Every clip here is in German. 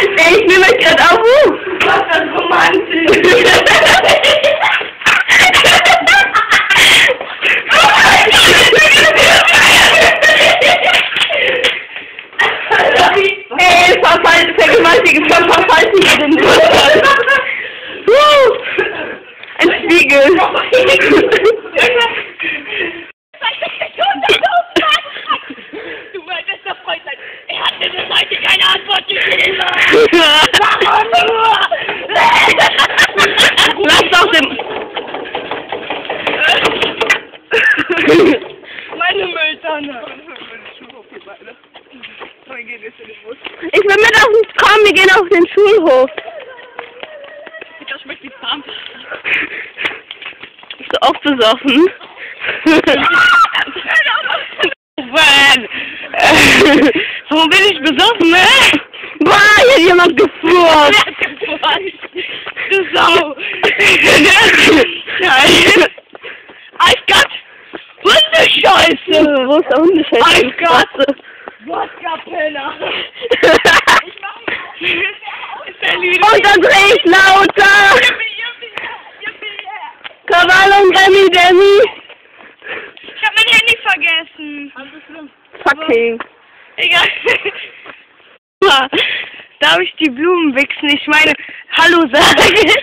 Ich nehme mich gerade auf. Was das romantisch. Ey, verfalten, vergewaltigen, ver- verfaltigen den. Uh. Ein Spiegel. Lass doch den... Meine Mülltonne. Ich will mit auf den... Komm, wir gehen auf den Schulhof. Das schmeckt wie Zahnpasta. Bist du auch besoffen? Mann! Wo bin ich besoffen, ne? Boah, jemand gefurzt! Du Sau. Nein! Eiskalt. Hundescheiße. Wo ist der Hundescheiße? Gott. Warte. Wodka-Penner. Und dann dreh ich lauter! Krawall und Remi Demi! Ich hab mein Handy vergessen. Fucking. Egal. Darf ich die Blumen wichsen? Ich meine, Hallo sagen.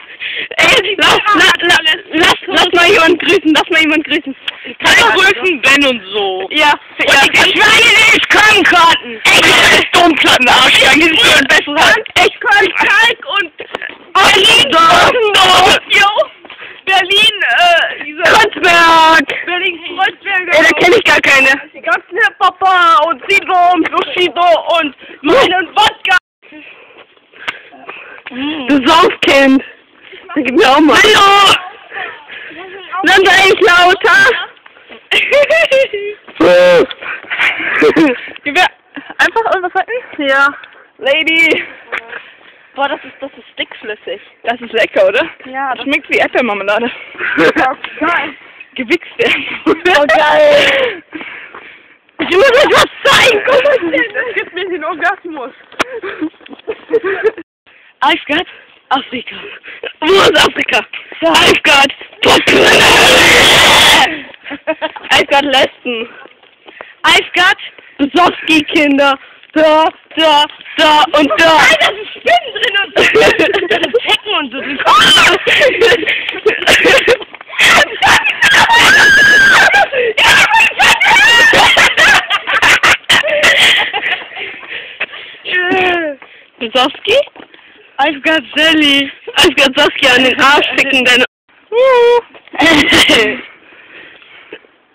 Ey, lass, la, la, lass, lass mal jemand grüßen, lass mal jemand grüßen. Kann ich grüßen, Ben und so. Ja, Und ja. die Schweine nicht Krankenkarten. Ey, Dummplatten Arschgang, die sind schon besser. Ich kann Kalk und Berlin! Jo, Berlin, äh, diese Kreuzberg! Berlin Kreuzberger. Ey, da kenne ich gar keine. Die ganzen Papa und Sido und Bushido und Wein und. Saufkind. Dann gib mir auch mal. Hallo! Dann dreh ich lauter. Gib mir einfach irgendwas halten? Ja. Lady. Boah, das ist, das ist dickflüssig. Das ist lecker, oder? Ja, das Schmeckt wie Erdbeermarmelade. geil. Gewichst werden. Oh, geil. Ich muss euch was zeigen. Guck mal. Das gibt mir den Orgasmus. I've got Afrika. Wo ist Afrika? I've got I've got Lesben. I've got Besowski-Kinder. Da, da, da und da. Nein, da sind Spinnen drin und da sind Zecken und so drin. Besowski? I've got Sally. I've got Saskia an den Arsch ficken, deine...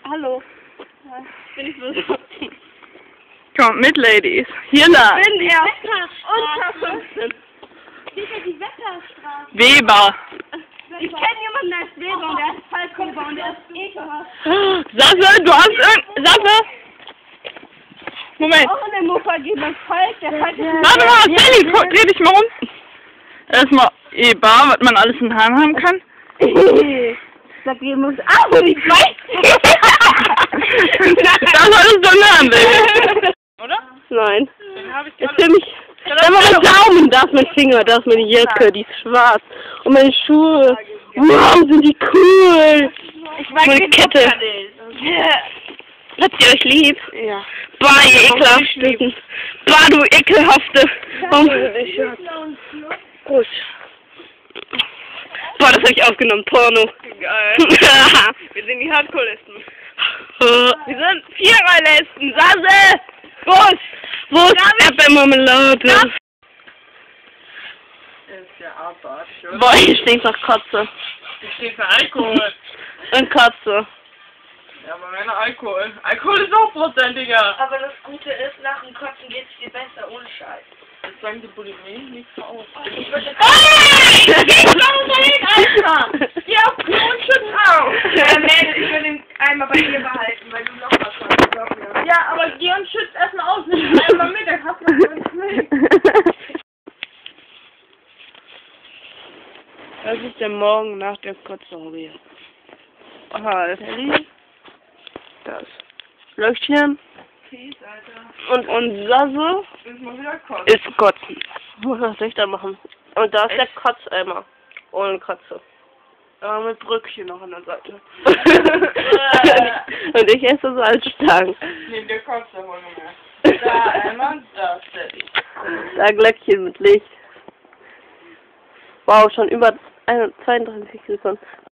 Hallo. Bin ich besoffen? Kommt mit, Ladies. Hier lang. bin erst unter 15. Hier ist die Wetterstraße. Weber. Ich kenne jemanden, der ist Weber und der ist Falkweber und der ist ekelhaft. Sasse, du hast irgend... Sasse? Moment. Auch in der Muffa geht man Falk, der Falk ist Warte mal, Sally, dreh dich mal um. Erstmal E-Bar, was man alles in den Haaren haben kann. Sag, wir muss auch nicht weiß. das alles so lernen, Oder? Nein. Ich Jetzt will mich... Dann mal mein Daumen, da ist mein Finger, da ist meine Jacke, die ist schwarz. Und meine Schuhe. Wow, sind die cool. Ich Meine Kette. Habt ihr euch lieb? Ja. Bah, ihr ekelhaften. Bah, du ekelhafte. Warum? Gut. Boah, das hab ich aufgenommen. Porno. Geil. Wir sind die Hardcore-Listen. Wir sind Vierer-Listen. Sase! Bus! Wo ist Erdbeermarmelade? Ist der Abarsch, Boah, hier stinkt nach Kotze. Ich stehe für Alkohol. Und Kotze. Ja, aber meine Alkohol. Alkohol ist auch prozentiger. Aber das Gute ist, nach dem Kotzen geht's dir besser, ohne Scheiß. Jetzt sagen die Bulimie nicht so auf. Ich würde Hey! Geh doch rein, Alter! Geh auf Klo und schütz auf! Ja, Mädel, ich würde den einmal bei dir behalten, weil du noch was hast. Ja, aber geh und schütz erstmal aus. Nimm einmal mit, dann hast du noch nicht mit. Das ist der Morgen nach der Kotzorgie. Aha, Sally. Das Löckchen. Fies. Und, und Sasse kotzen. ist Kotzen. Muss das Lichter machen. Und da ist der Kotzeimer. Ohne Kotze. Aber mit Brückchen noch an der Seite. und ich esse Salzstangen. Nee, der kotzt ja wohl noch mehr. Da einmal, da Steady. Da Glöckchen mit Licht. Wow, schon über 31 Sekunden.